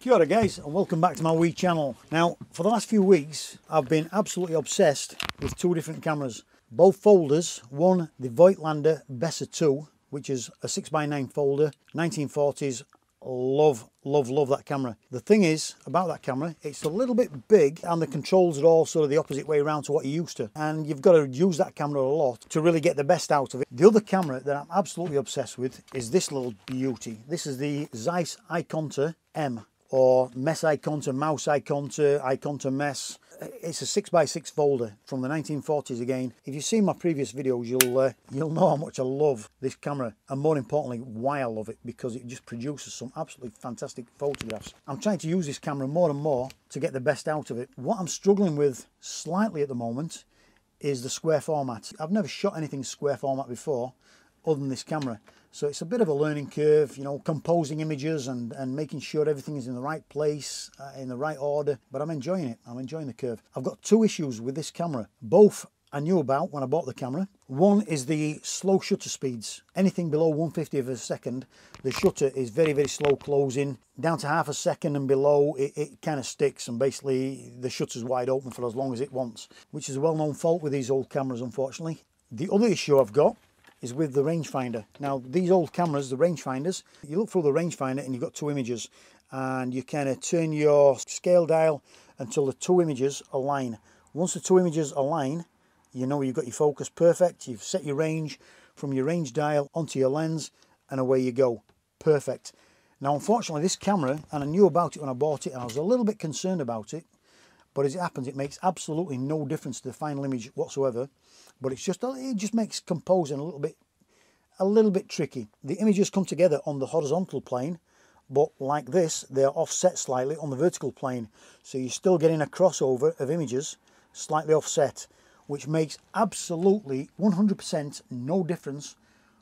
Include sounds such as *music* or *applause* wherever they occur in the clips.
Kia ora guys and welcome back to my wee channel. Now for the last few weeks I've been absolutely obsessed with two different cameras. Both folders, one the Voigtlander Bessa 2 which is a 6x9 folder, 1940s love love love that camera. The thing is about that camera it's a little bit big and the controls are all sort of the opposite way around to what you're used to. And you've got to use that camera a lot to really get the best out of it. The other camera that i'm absolutely obsessed with is this little beauty. This is the zeiss ikonta m or mess Ikonta mouse Ikonta Icon to mess it's a 6x6 folder from the 1940s again. If you've seen my previous videos, you'll uh, you'll know how much I love this camera and more importantly, why I love it because it just produces some absolutely fantastic photographs. I'm trying to use this camera more and more to get the best out of it. What I'm struggling with slightly at the moment is the square format. I've never shot anything square format before other than this camera. So it's a bit of a learning curve, you know, composing images and, and making sure everything is in the right place, uh, in the right order. But I'm enjoying it. I'm enjoying the curve. I've got two issues with this camera. Both I knew about when I bought the camera. One is the slow shutter speeds. Anything below 150 of a second, the shutter is very, very slow closing. Down to half a second and below, it, it kind of sticks and basically the shutter's wide open for as long as it wants, which is a well-known fault with these old cameras, unfortunately. The other issue I've got is with the rangefinder. Now these old cameras, the rangefinders, you look through the rangefinder and you've got two images and you kind of turn your scale dial until the two images align. Once the two images align, you know you've got your focus perfect, you've set your range from your range dial onto your lens and away you go. Perfect. Now unfortunately this camera, and I knew about it when I bought it and I was a little bit concerned about it, but as it happens it makes absolutely no difference to the final image whatsoever. But it's just it just makes composing a little bit a little bit tricky. The images come together on the horizontal plane but like this they're offset slightly on the vertical plane. So you're still getting a crossover of images slightly offset which makes absolutely 100% no difference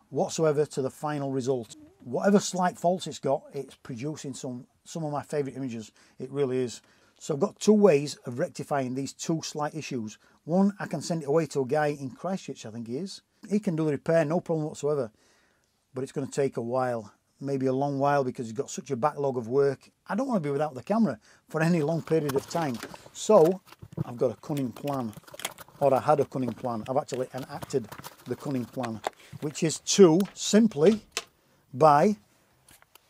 whatsoever to the final result. Whatever slight faults it's got it's producing some some of my favorite images. It really is so I've got two ways of rectifying these two slight issues. One, I can send it away to a guy in Christchurch, I think he is. He can do the repair, no problem whatsoever. But it's going to take a while, maybe a long while because he's got such a backlog of work. I don't want to be without the camera for any long period of time. So I've got a cunning plan, or I had a cunning plan. I've actually enacted the cunning plan, which is to simply buy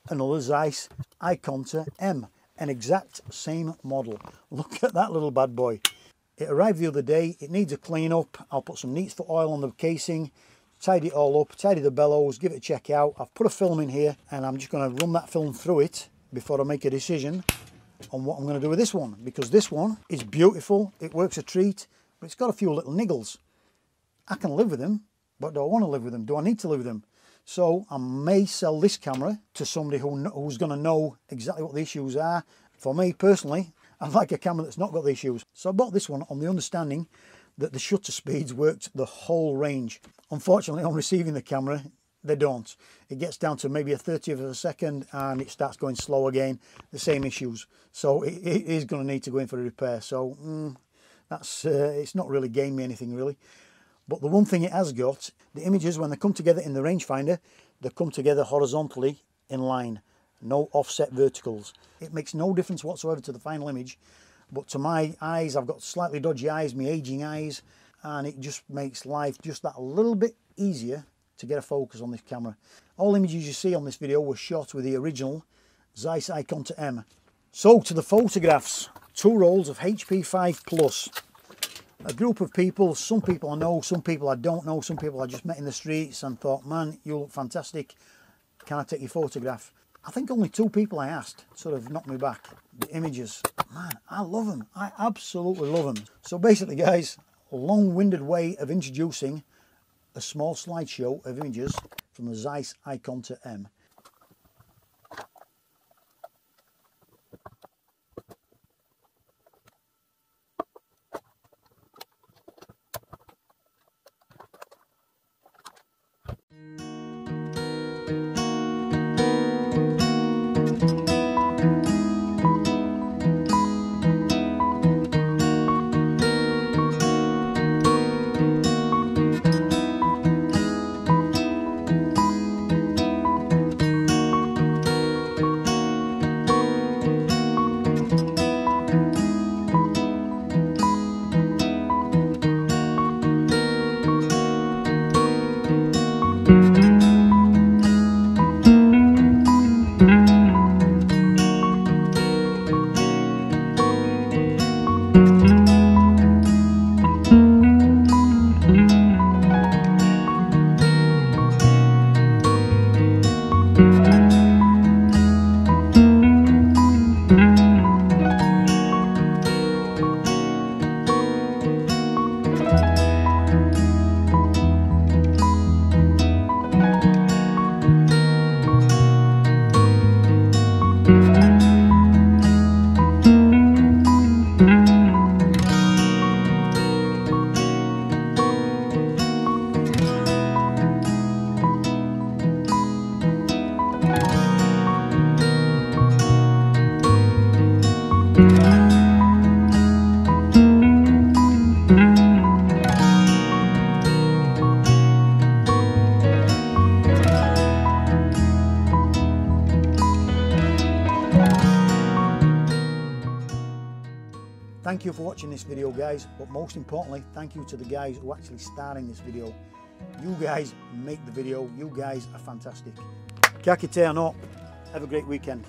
another Zeiss Ikonta M an exact same model. *laughs* Look at that little bad boy. It arrived the other day. It needs a clean up. I'll put some Neat Foot oil on the casing, tidy it all up, tidy the bellows, give it a check out. I've put a film in here and I'm just going to run that film through it before I make a decision on what I'm going to do with this one because this one is beautiful. It works a treat, but it's got a few little niggles. I can live with them, but do I want to live with them? Do I need to live with them? So I may sell this camera to somebody who, who's going to know exactly what the issues are. For me personally, I like a camera that's not got the issues. So I bought this one on the understanding that the shutter speeds worked the whole range. Unfortunately, on receiving the camera, they don't. It gets down to maybe a 30th of a second and it starts going slow again. The same issues. So it, it is going to need to go in for a repair. So mm, that's uh, it's not really gained me anything really. But the one thing it has got, the images when they come together in the rangefinder, they come together horizontally in line, no offset verticals. It makes no difference whatsoever to the final image, but to my eyes, I've got slightly dodgy eyes, my aging eyes, and it just makes life just that little bit easier to get a focus on this camera. All images you see on this video were shot with the original Zeiss Ikonta M. So to the photographs, two rolls of HP5 Plus a group of people, some people I know, some people I don't know, some people I just met in the streets and thought, man, you look fantastic, can I take your photograph? I think only two people I asked sort of knocked me back. The images, man, I love them. I absolutely love them. So basically, guys, long-winded way of introducing a small slideshow of images from the Zeiss Ikonta M. Thank you for watching this video guys, but most importantly, thank you to the guys who actually starring this video. You guys make the video, you guys are fantastic. Ka kite anō, have a great weekend.